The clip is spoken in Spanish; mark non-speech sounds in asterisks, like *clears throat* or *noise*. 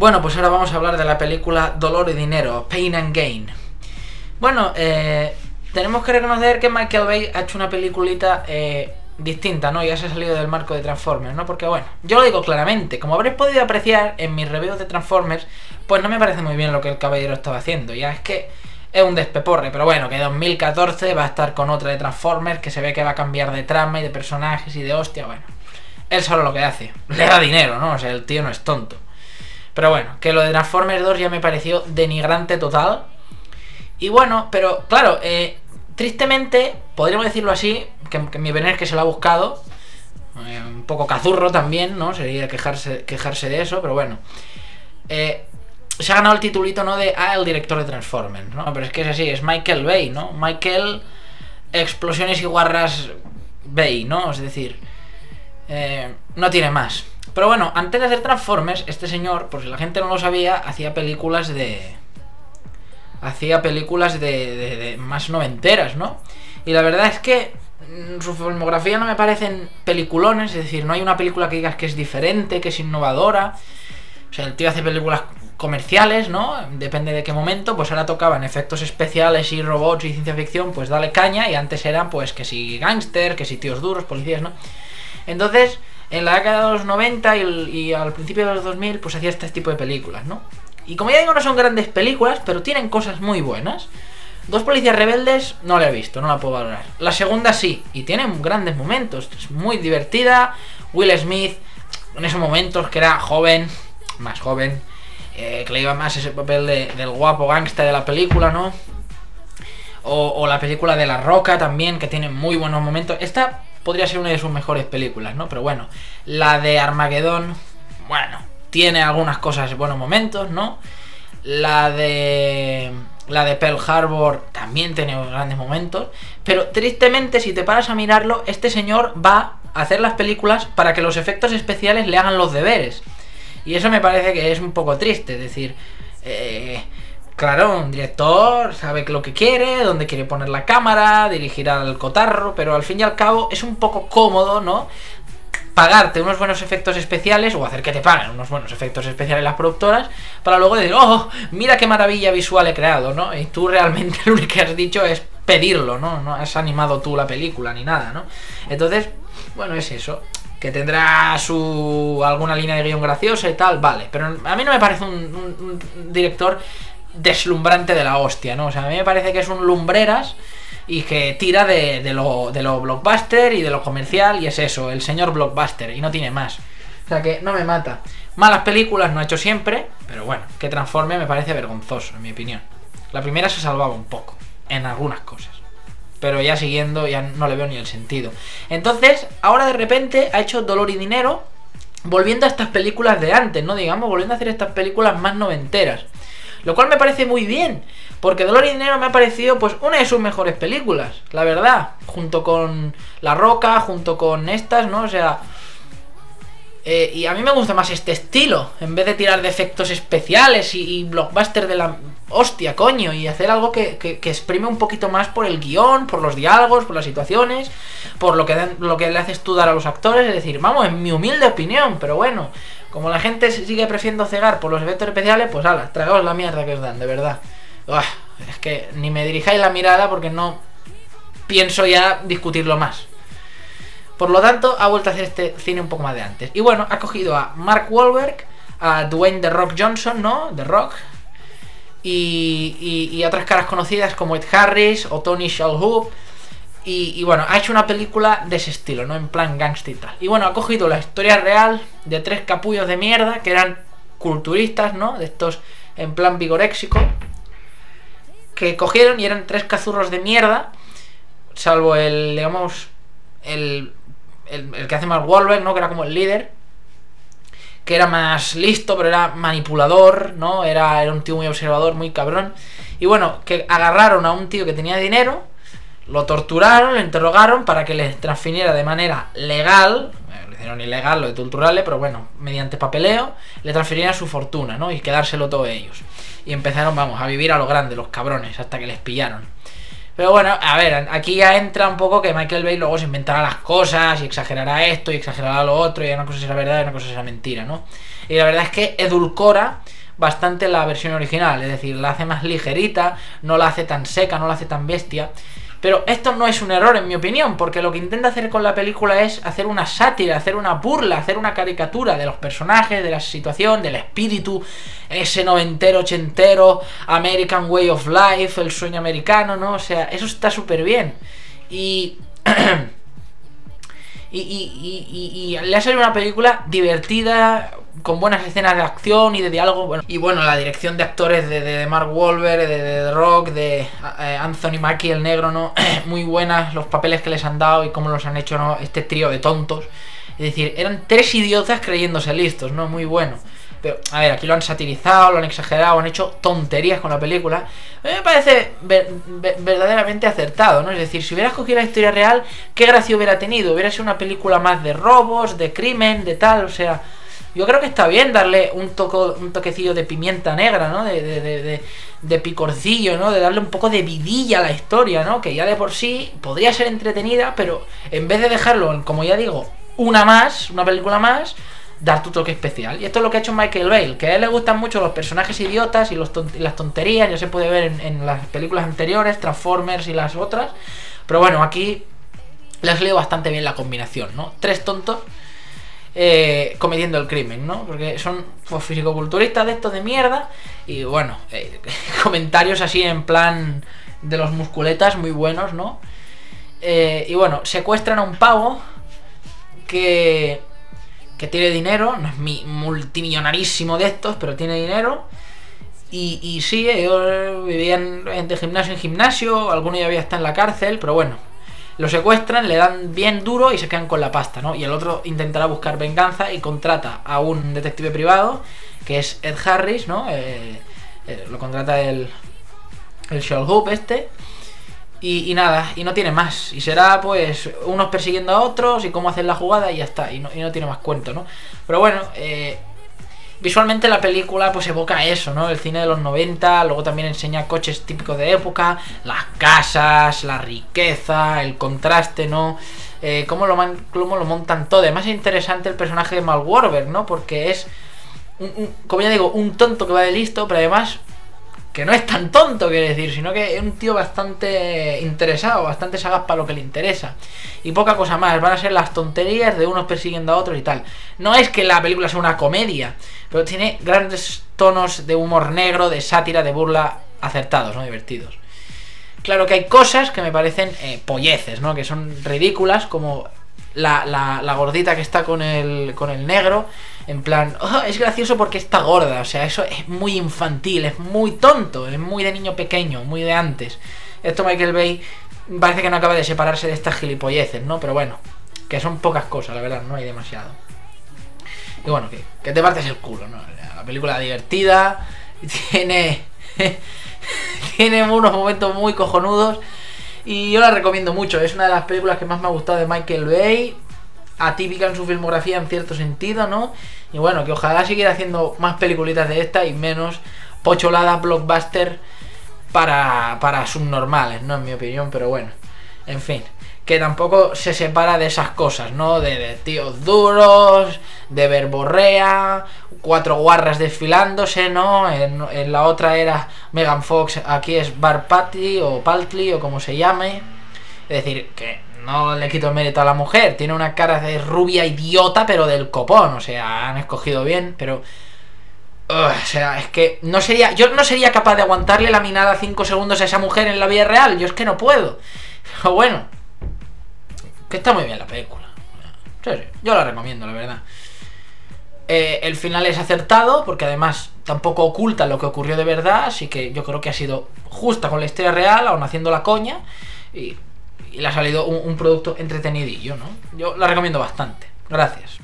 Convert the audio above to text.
Bueno, pues ahora vamos a hablar de la película Dolor y Dinero, Pain and Gain. Bueno, eh, tenemos que reconocer que Michael Bay ha hecho una peliculita eh, distinta, ¿no? Ya se ha salido del marco de Transformers, ¿no? Porque bueno, yo lo digo claramente, como habréis podido apreciar en mis reviews de Transformers, pues no me parece muy bien lo que el caballero estaba haciendo. Ya es que es un despeporre, pero bueno, que 2014 va a estar con otra de Transformers que se ve que va a cambiar de trama y de personajes y de hostia, bueno. Él solo lo que hace, le da dinero, ¿no? O sea, el tío no es tonto. Pero bueno, que lo de Transformers 2 ya me pareció denigrante total. Y bueno, pero claro, eh, tristemente, podríamos decirlo así, que, mi venir que se lo ha buscado. Eh, un poco cazurro también, ¿no? Sería quejarse, quejarse de eso, pero bueno. Eh, se ha ganado el titulito, ¿no? De, ah, el director de Transformers, ¿no? Pero es que es así, es Michael Bay, ¿no? Michael Explosiones y Guarras Bay, ¿no? Es decir, no tiene más. Pero bueno, antes de hacer Transformers, este señor, por si la gente no lo sabía, hacía películas de... Hacía películas de, más noventeras, ¿no? Y la verdad es que mm, su filmografía no me parecen peliculones, es decir, no hay una película que digas que es diferente, que es innovadora. O sea, el tío hace películas comerciales, ¿no? Depende de qué momento, pues ahora tocaban efectos especiales y robots y ciencia ficción, pues dale caña, y antes eran pues que si gángster, que si tíos duros, policías, ¿no? Entonces, en la década de los 90 y, al principio de los 2000 pues hacía este tipo de películas, ¿no? Y como ya digo, no son grandes películas, pero tienen cosas muy buenas. Dos policías rebeldes no la he visto, no la puedo valorar. La segunda sí, y tiene grandes momentos. Es muy divertida. Will Smith, en esos momentos que era joven, más joven, eh, que le iba más ese papel del guapo gangsta de la película, ¿no? O, o, la película de La Roca también, que tiene muy buenos momentos. Esta podría ser una de sus mejores películas, ¿no? Pero bueno, la de Armageddon, bueno, tiene algunas cosas, buenos momentos, ¿no? La de la de Pearl Harbor también tiene grandes momentos, pero tristemente si te paras a mirarlo, este señor va a hacer las películas para que los efectos especiales le hagan los deberes. Y eso me parece que es un poco triste, es decir, eh, Claro, un director sabe lo que quiere, dónde quiere poner la cámara, dirigir al cotarro, pero al fin y al cabo es un poco cómodo, ¿no? Pagarte unos buenos efectos especiales o hacer que te paguen unos buenos efectos especiales las productoras para luego decir, oh, mira qué maravilla visual he creado, ¿no? Y tú realmente *laughs* lo único que has dicho es pedirlo, ¿no? No has animado tú la película ni nada, ¿no? Entonces, bueno, es eso que tendrá su alguna línea de guion graciosa y tal, vale, pero a mí no me parece un director deslumbrante de la hostia, ¿no? O sea, a mí me parece que es un lumbreras y que tira de, lo, de lo blockbuster y de lo comercial y es eso, el señor blockbuster y no tiene más. O sea que no me mata. Malas películas no ha hecho siempre, pero bueno, que transforme me parece vergonzoso, en mi opinión. La primera se salvaba un poco, en algunas cosas. Pero ya siguiendo, ya no le veo ni el sentido. Entonces, ahora de repente ha hecho Dolor y Dinero, volviendo a estas películas de antes, ¿no? Digamos, volviendo a hacer estas películas más noventeras. Lo cual me parece muy bien. Porque Dolor y Dinero me ha parecido pues una de sus mejores películas, la verdad. Junto con La Roca, junto con estas, ¿no? O sea... Eh, y a mí me gusta más este estilo, en vez de tirar de efectos especiales y, blockbuster de la hostia, coño, y hacer algo que, que, exprime un poquito más por el guion, por los diálogos, por las situaciones, por lo que, lo que le haces tú dar a los actores, es decir, vamos, en mi humilde opinión, pero bueno, como la gente sigue prefiriendo cegar por los efectos especiales, pues ala, tragaos la mierda que os dan, de verdad. es que ni me dirijáis la mirada porque no pienso ya discutirlo más. Por lo tanto, ha vuelto a hacer este cine un poco más de antes. Y bueno, ha cogido a Mark Wahlberg, a Dwayne The Rock Johnson, ¿no? The Rock. Y, y, otras caras conocidas como Ed Harris o Tony Shalhoub y, bueno, ha hecho una película de ese estilo, ¿no? En plan gangsta y tal. Y bueno, ha cogido la historia real de tres capullos de mierda que eran culturistas, ¿no? De estos en plan vigoréxico. Que cogieron y eran tres cazurros de mierda. Salvo el, digamos, el, el, que hace más Wahlberg, ¿no? Que era como el líder. Que era más listo, pero era manipulador, ¿no? Era, era un tío muy observador, muy cabrón. Y bueno, que agarraron a un tío que tenía dinero lo torturaron, lo interrogaron para que les transfiriera de manera legal, eh, lo hicieron ilegal lo de torturarle, pero bueno, mediante papeleo, le transfirieran su fortuna, ¿no? Y quedárselo todo ellos. Y empezaron, vamos, a vivir a lo grande, los cabrones, hasta que les pillaron. Pero bueno, a ver, aquí ya entra un poco que Michael Bay luego se inventará las cosas y exagerará esto y exagerará lo otro y una cosa será verdad y una cosa será mentira, ¿no? Y la verdad es que edulcora bastante la versión original, es decir, la hace más ligerita, no la hace tan seca, no la hace tan bestia. Pero esto no es un error en mi opinión, porque lo que intenta hacer con la película es hacer una sátira, hacer una burla, hacer una caricatura de los personajes, de la situación, del espíritu, ese noventero, ochentero, American Way of Life, el sueño americano, ¿no? O sea, eso está súper bien. *clears throat* Y... y, y, le ha salido una película divertida, con buenas escenas de acción y de diálogo. Bueno, y bueno, la dirección de actores de, Mark Wahlberg, de, The Rock, de eh, Anthony Mackie, el negro, ¿no? *clears throat* Muy buenas los papeles que les han dado y cómo los han hecho, ¿no? Este trío de tontos. Es decir, eran tres idiotas creyéndose listos, ¿no? Muy bueno. Pero, a ver, aquí lo han satirizado, lo han exagerado, han hecho tonterías con la película. A mí me parece verdaderamente acertado, ¿no? Es decir, si hubieras cogido la historia real, ¿qué gracia hubiera tenido? Hubiera sido una película más de robos, de crimen, de tal, o sea... Yo creo que está bien darle un, toco, un toquecillo de pimienta negra, ¿no? De, de, de, picorcillo, ¿no? De darle un poco de vidilla a la historia, ¿no? Que ya de por sí podría ser entretenida, pero en vez de dejarlo, como ya digo, una más, una película más, dar tu toque especial. Y esto es lo que ha hecho Michael Bale, que a él le gustan mucho los personajes idiotas y, las tonterías, ya se puede ver en, en, las películas anteriores, Transformers y las otras. Pero bueno, aquí le ha salido bastante bien la combinación, ¿no? Tres tontos eh, cometiendo el crimen, ¿no? Porque son pues, fisicoculturistas de estos de mierda y bueno, eh, *laughs* comentarios así en plan de los musculetas muy buenos, ¿no? Eh, y bueno, secuestran a un pavo que, que tiene dinero, no es mi multimillonarísimo de estos, pero tiene dinero. Y, y sí, ellos vivían de gimnasio en gimnasio, alguno ya había estado en la cárcel, pero bueno, lo secuestran, le dan bien duro y se quedan con la pasta, ¿no? Y el otro intentará buscar venganza y contrata a un detective privado, que es Ed Harris, ¿no? Eh, eh, lo contrata el, el Hope este. Y, nada, y no tiene más. Y será pues unos persiguiendo a otros y cómo hacen la jugada y ya está. Y no, y no tiene más cuento, ¿no? Pero bueno, eh, Visualmente la película pues evoca eso, ¿no? El cine de los 90, luego también enseña coches típicos de época, las casas, la riqueza, el contraste, ¿no? Eh, cómo, lo cómo lo montan todo. Además es interesante el personaje de Mal Warber, ¿no? Porque es, como ya digo, un tonto que va de listo, pero además que no es tan tonto, quiero decir, sino que es un tío bastante interesado, bastante sagaz para lo que le interesa. Y poca cosa más, van a ser las tonterías de unos persiguiendo a otros y tal. No es que la película sea una comedia, pero tiene grandes tonos de humor negro, de sátira, de burla acertados, ¿no? Divertidos. Claro que hay cosas que me parecen eh, polleces, ¿no? Que son ridículas, como la, la, la, gordita que está con el, con el negro, en plan, oh, es gracioso porque está gorda, o sea, eso es muy infantil, es muy tonto, es muy de niño pequeño, muy de antes. Esto Michael Bay parece que no acaba de separarse de estas gilipolleces, ¿no? Pero bueno, que son pocas cosas, la verdad, no hay demasiado. Y bueno, que, que te partes el culo, ¿no? La película divertida, *laughs* tiene, *laughs* tiene unos momentos muy cojonudos y yo la recomiendo mucho, es una de las películas que más me ha gustado de Michael Bay, atípica en su filmografía en cierto sentido, ¿no? Y bueno, que ojalá siguiera haciendo más peliculitas de esta y menos pocholadas blockbuster para, para subnormales, ¿no? En mi opinión, pero bueno, en fin que tampoco se separa de esas cosas, ¿no? De, tíos duros, de verborrea, cuatro guarras desfilándose, ¿no? En, la otra era Megan Fox, aquí es Bar Patty o Paltley o como se llame. Es decir, que no le quito el mérito a la mujer, tiene una cara de rubia idiota, pero del copón, o sea, han escogido bien, pero... o sea, es que no sería, yo no sería capaz de aguantarle la minada 5 segundos a esa mujer en la vida real, yo es que no puedo. *laughs* Pero bueno, que está muy bien la película. yo la recomiendo, la verdad. Eh, el final es acertado, porque además tampoco oculta lo que ocurrió de verdad, así que yo creo que ha sido justa con la historia real, aún haciendo la coña, y, le ha salido un, un producto entretenidillo, ¿no? Yo la recomiendo bastante. Gracias.